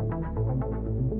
うん。